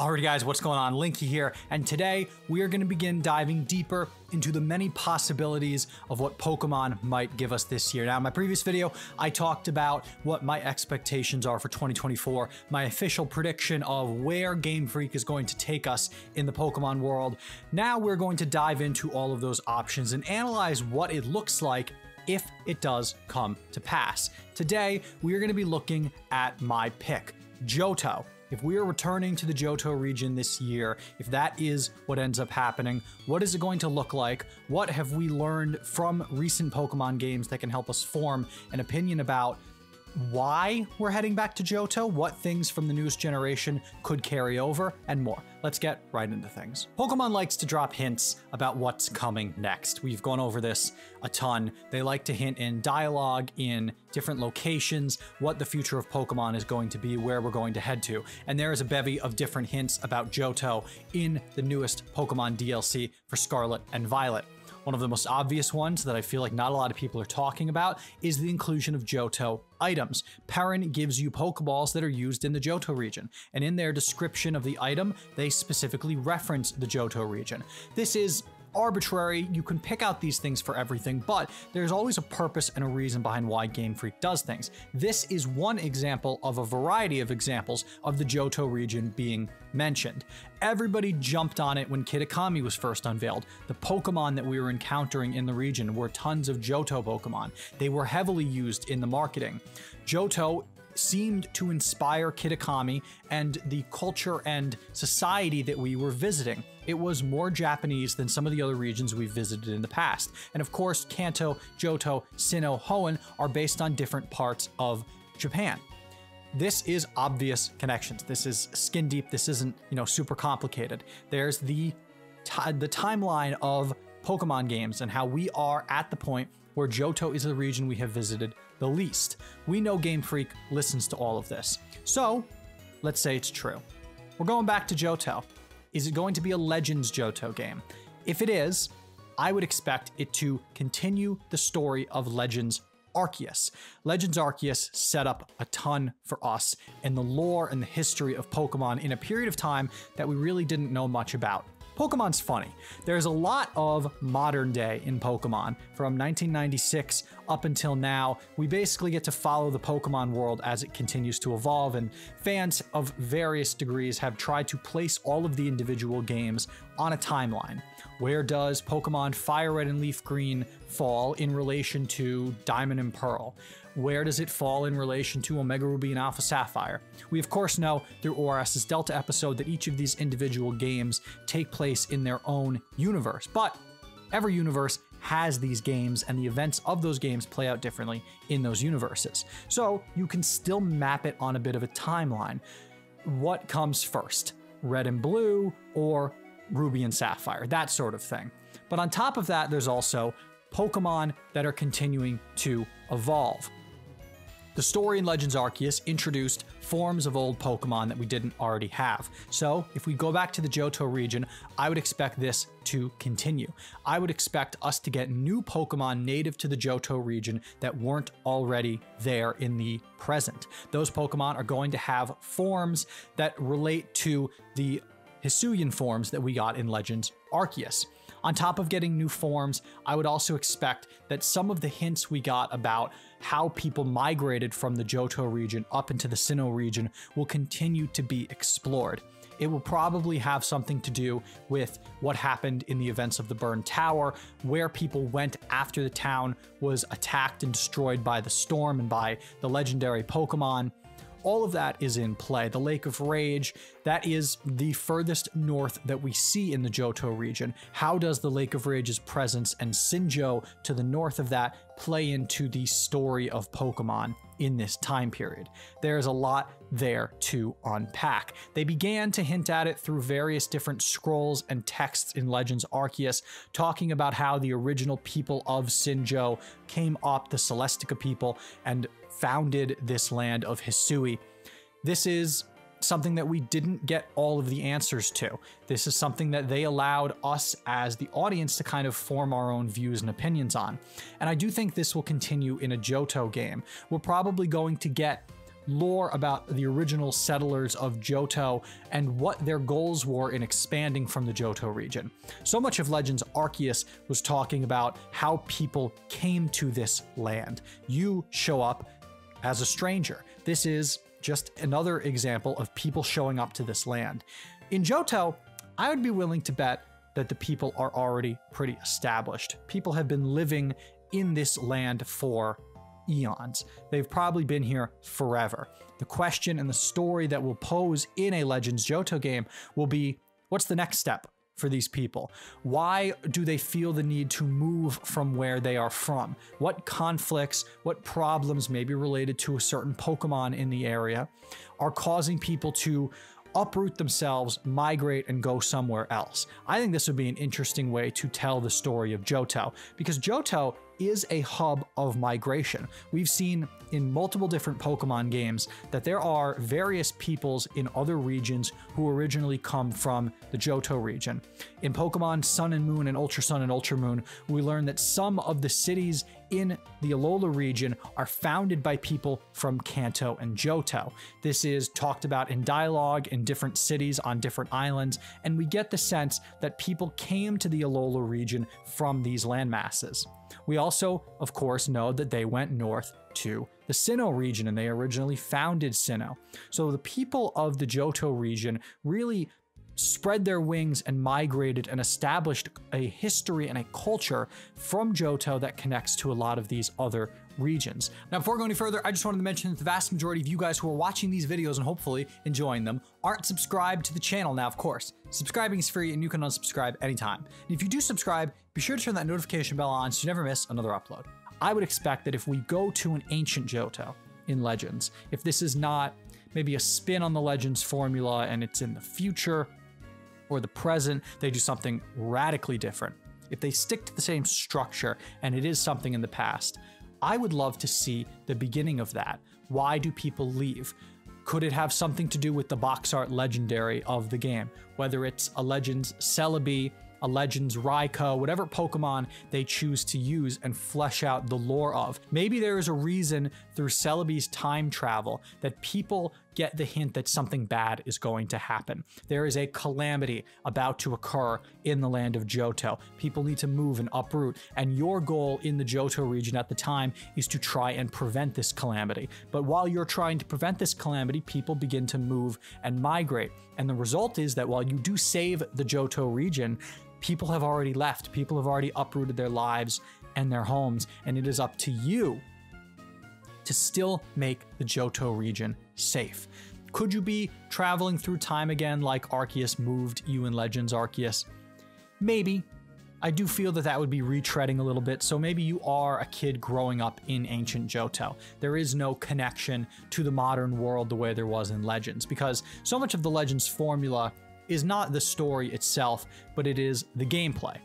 Alrighty guys, what's going on? Linky here, and today we are going to begin diving deeper into the many possibilities of what Pokemon might give us this year. Now, in my previous video, I talked about what my expectations are for 2024, my official prediction of where Game Freak is going to take us in the Pokemon world. Now we're going to dive into all of those options and analyze what it looks like if it does come to pass. Today, we are going to be looking at my pick, Johto. If we are returning to the Johto region this year, if that is what ends up happening, what is it going to look like? What have we learned from recent Pokemon games that can help us form an opinion about why we're heading back to Johto, what things from the newest generation could carry over, and more. Let's get right into things. Pokemon likes to drop hints about what's coming next. We've gone over this a ton. They like to hint in dialogue, in different locations, what the future of Pokemon is going to be, where we're going to head to. And there is a bevy of different hints about Johto in the newest Pokemon DLC for Scarlet and Violet. One of the most obvious ones that I feel like not a lot of people are talking about is the inclusion of Johto items. Perrin gives you Pokeballs that are used in the Johto region, and in their description of the item, they specifically reference the Johto region. This is arbitrary. You can pick out these things for everything, but there's always a purpose and a reason behind why Game Freak does things. This is one example of a variety of examples of the Johto region being mentioned. Everybody jumped on it when Kitakami was first unveiled. The Pokemon that we were encountering in the region were tons of Johto Pokemon. They were heavily used in the marketing. Johto seemed to inspire Kitakami and the culture and society that we were visiting. It was more Japanese than some of the other regions we've visited in the past. And of course, Kanto, Johto, Sinnoh, Hoenn are based on different parts of Japan. This is obvious connections. This is skin deep. This isn't, you know, super complicated. There's the the timeline of Pokemon games and how we are at the point where Johto is the region we have visited the least. We know Game Freak listens to all of this. So, let's say it's true. We're going back to Johto. Is it going to be a Legends Johto game? If it is, I would expect it to continue the story of Legends Arceus. Legends Arceus set up a ton for us in the lore and the history of Pokemon in a period of time that we really didn't know much about. Pokemon's funny. There's a lot of modern day in Pokemon. From 1996 up until now, we basically get to follow the Pokemon world as it continues to evolve, and fans of various degrees have tried to place all of the individual games on a timeline. Where does Pokemon Fire Red and Leaf Green fall in relation to Diamond and Pearl? Where does it fall in relation to Omega Ruby and Alpha Sapphire? We of course know through ORAS Delta episode that each of these individual games take place in their own universe, but every universe has these games and the events of those games play out differently in those universes. So you can still map it on a bit of a timeline. What comes first? Red and blue or ruby and sapphire, that sort of thing. But on top of that, there's also Pokemon that are continuing to evolve. The story in Legends Arceus introduced forms of old Pokemon that we didn't already have. So, if we go back to the Johto region, I would expect this to continue. I would expect us to get new Pokemon native to the Johto region that weren't already there in the present. Those Pokemon are going to have forms that relate to the Hisuian forms that we got in Legends Arceus. On top of getting new forms, I would also expect that some of the hints we got about how people migrated from the Johto region up into the Sinnoh region will continue to be explored. It will probably have something to do with what happened in the events of the Burned Tower, where people went after the town was attacked and destroyed by the storm and by the legendary Pokemon. All of that is in play. The Lake of Rage, that is the furthest north that we see in the Johto region. How does the Lake of Rage's presence and Sinjoh to the north of that play into the story of Pokemon in this time period? There's a lot there to unpack. They began to hint at it through various different scrolls and texts in Legends Arceus, talking about how the original people of Sinjoh came up, the Celestica people, and founded this land of Hisui. This is something that we didn't get all of the answers to. This is something that they allowed us as the audience to kind of form our own views and opinions on. And I do think this will continue in a Johto game. We're probably going to get lore about the original settlers of Johto and what their goals were in expanding from the Johto region. So much of Legends Arceus was talking about how people came to this land. You show up as a stranger. This is just another example of people showing up to this land. In Johto, I would be willing to bet that the people are already pretty established. People have been living in this land for eons. They've probably been here forever. The question and the story that will pose in a Legends Johto game will be what's the next step? For these people? Why do they feel the need to move from where they are from? What conflicts, what problems, maybe related to a certain Pokemon in the area, are causing people to uproot themselves, migrate, and go somewhere else. I think this would be an interesting way to tell the story of Johto, because Johto is a hub of migration. We've seen in multiple different Pokemon games that there are various peoples in other regions who originally come from the Johto region. In Pokemon Sun and Moon and Ultra Sun and Ultra Moon, we learn that some of the cities in the Alola region are founded by people from Kanto and Johto. This is talked about in dialogue in different cities on different islands, and we get the sense that people came to the Alola region from these landmasses. We also, of course, know that they went north to the Sinnoh region and they originally founded Sinnoh. So the people of the Johto region really spread their wings and migrated and established a history and a culture from Johto that connects to a lot of these other regions. Now, before going any further, I just wanted to mention that the vast majority of you guys who are watching these videos and hopefully enjoying them aren't subscribed to the channel. Now, of course, subscribing is free and you can unsubscribe anytime. And if you do subscribe, be sure to turn that notification bell on so you never miss another upload. I would expect that if we go to an ancient Johto in Legends, if this is not maybe a spin on the Legends formula and it's in the future or the present, they do something radically different. If they stick to the same structure and it is something in the past, I would love to see the beginning of that. Why do people leave? Could it have something to do with the box art legendary of the game? Whether it's a Legends Celebi a Legends Raikou, whatever Pokemon they choose to use and flesh out the lore of. Maybe there is a reason through Celebi's time travel that people get the hint that something bad is going to happen. There is a calamity about to occur in the land of Johto. People need to move and uproot, and your goal in the Johto region at the time is to try and prevent this calamity. But while you're trying to prevent this calamity, people begin to move and migrate. And the result is that while you do save the Johto region, people have already left. People have already uprooted their lives and their homes, and it is up to you to still make the Johto region safe. Could you be traveling through time again like Arceus moved you in Legends Arceus? Maybe. I do feel that that would be retreading a little bit, so maybe you are a kid growing up in ancient Johto. There is no connection to the modern world the way there was in Legends, because so much of the Legends formula is not the story itself, but it is the gameplay.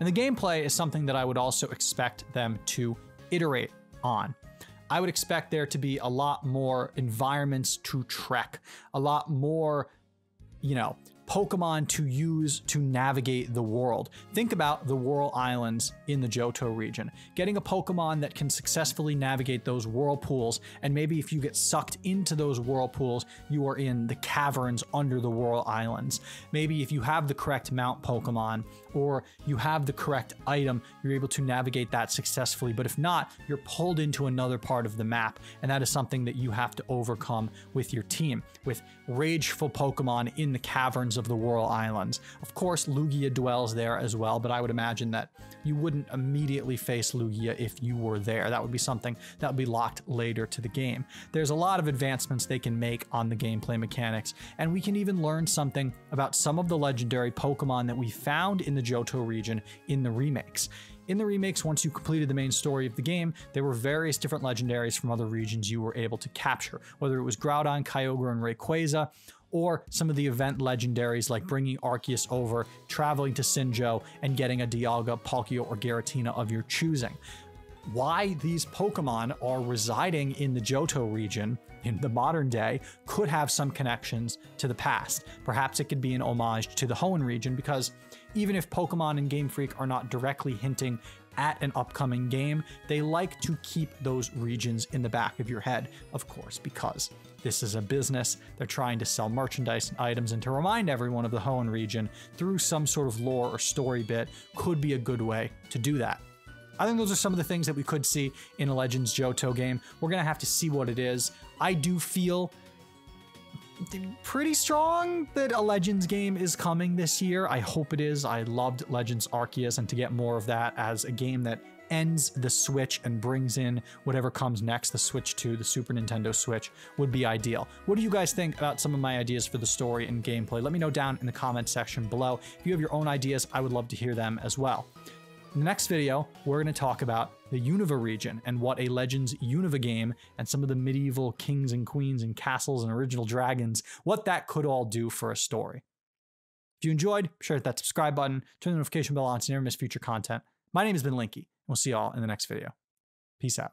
And the gameplay is something that I would also expect them to iterate on. I would expect there to be a lot more environments to trek, a lot more, you know, Pokemon to use to navigate the world. Think about the Whirl Islands in the Johto region. Getting a Pokemon that can successfully navigate those whirlpools, and maybe if you get sucked into those whirlpools, you are in the caverns under the Whirl Islands. Maybe if you have the correct mount Pokemon, or you have the correct item, you're able to navigate that successfully. But if not, you're pulled into another part of the map, and that is something that you have to overcome with your team, with rageful Pokemon in the caverns of the Whirl Islands. Of course, Lugia dwells there as well, but I would imagine that you wouldn't immediately face Lugia if you were there. That would be something that would be locked later to the game. There's a lot of advancements they can make on the gameplay mechanics, and we can even learn something about some of the legendary Pokemon that we found in the Johto region in the remakes. In the remakes, once you completed the main story of the game, there were various different legendaries from other regions you were able to capture, whether it was Groudon, Kyogre, and Rayquaza, or some of the event legendaries like bringing Arceus over, traveling to Sinjoh, and getting a Dialga, Palkia, or Giratina of your choosing. Why these Pokemon are residing in the Johto region in the modern day could have some connections to the past. Perhaps it could be an homage to the Hoenn region because even if Pokemon and Game Freak are not directly hinting at an upcoming game, they like to keep those regions in the back of your head, of course, because this is a business. They're trying to sell merchandise and items, and to remind everyone of the Hoenn region through some sort of lore or story bit could be a good way to do that. I think those are some of the things that we could see in a Legends Johto game. We're going to have to see what it is. I do feel pretty strong that a Legends game is coming this year. I hope it is. I loved Legends Arceus, and to get more of that as a game that ends the Switch and brings in whatever comes next, the Switch 2, the Super Nintendo Switch, would be ideal. What do you guys think about some of my ideas for the story and gameplay? Let me know down in the comment section below. If you have your own ideas, I would love to hear them as well. In the next video, we're going to talk about the Unova region and what a Legends Unova game and some of the medieval kings and queens and castles and original dragons, what that could all do for a story. If you enjoyed, hit that subscribe button, turn the notification bell on so you never miss future content. My name has been Linky, and we'll see y'all in the next video. Peace out.